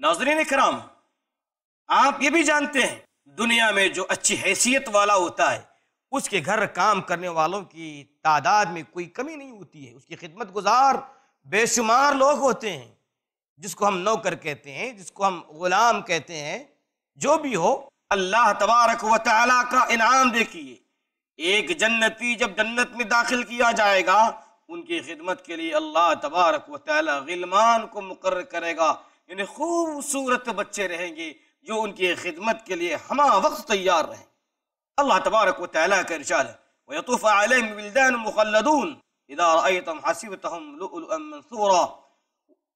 ناظرین کرام، آپ یہ بھی جانتے ہیں، دنیا میں جو اچھی حیثیت والا ہوتا ہے، اس کے گھر کام کرنے والوں کی تعداد میں کوئی کمی نہیں ہوتی ہے۔ اس کی خدمت گزار بے شمار لوگ ہوتے ہیں، جس کو ہم نوکر کہتے ہیں، جس کو ہم غلام کہتے ہیں، جو بھی ہو، اللہ تبارک و تعالیٰ کا انعام دیکھیے۔ ایک جنتی جب جنت میں داخل کیا جائے گا، ان کی خدمت کے لیے اللہ تبارک و تعالیٰ غلمان کو مقرر کرے گا۔ یعنی خوبصورت بچے رہیں گے جو ان کی خدمت کے لیے ہما وقت تیار رہیں۔ اللہ تبارک و تعالیٰ کا ارشاد ہے۔ وَيَطُوفَ عَلَيْهِمْ وِلْدَانٌ مُخَلَّدُونَ۔ إِذَا رَأَيْتَمْ حَسِبْتَهُمْ لُؤْلُؤًا مَنْثُورًا۔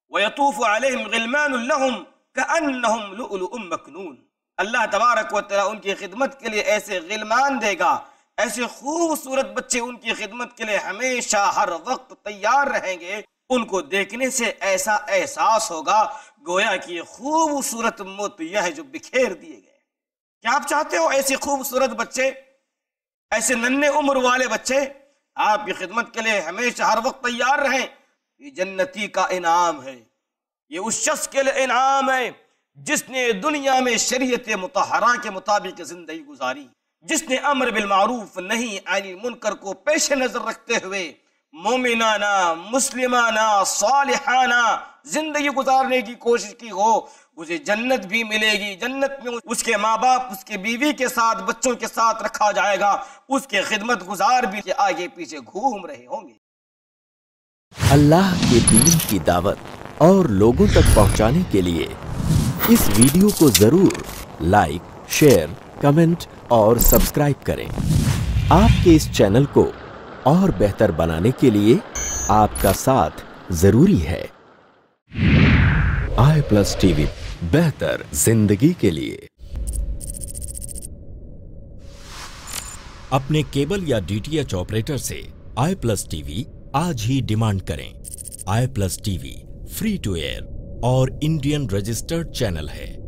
وَيَطُوفُ عَلَيْهِمْ غِلْمَانٌ لَهُمْ كَأَنَّهُمْ لُؤْلُؤٌ مَكْنُونَ۔ اللہ تبارک و تعالیٰ ان کی خدمت کے لیے ایسے غلمان دے گا، ایسے خوبصورت بچے ان کی خدمت کے لیے ہمیشہ ہر وقت تیار رہیں گے۔ ان کو دیکھنے سے ایسا احساس ہوگا گویا کہ یہ خوبصورت موتیہ ہے جو بکھیر دیے گئے کیا آپ چاہتے ہو ایسے خوبصورت بچے، ایسے ننے عمر والے بچے؟ آپ کی خدمت کے لیے ہمیشہ ہر وقت تیار رہیں۔ یہ جنتی کا انعام ہے۔ یہ اس شخص کے لیے انعام ہے جس نے دنیا میں شریعت متحرہ کے مطابق زندگی گزاری۔ جس نے امر بالمعروف نہیں علی منکر کو پیش نظر رکھتے ہوئے مومنانہ مسلمانہ صالحانہ زندگی گزارنے کی کوشش کی ہو، اسے جنت بھی ملے گی۔ جنت میں اس کے ماں باپ، اس کے بیوی کے ساتھ، بچوں کے ساتھ رکھا جائے گا۔ اس کے خدمت گزار بھی آگے پیچھے گھوم رہے ہوں گے۔ اللہ کے دین کی دعوت اور لوگوں تک پہنچانے کے لیے اس ویڈیو کو ضرور لائک، شیئر، کمنٹ اور سبسکرائب کریں۔ آپ کے اس چینل کو اور بہتر بنانے کے لیے آپ کا ساتھ ضروری ہے۔ آئی پلس ٹی وی بہتر زندگی کے لیے۔ اپنے کیبل یا ڈی ٹی ایچ آپریٹر سے آئی پلس ٹی وی آج ہی ڈیمانڈ کریں۔ I plus T V free to air اور انڈین رجسٹرڈ چینل ہے۔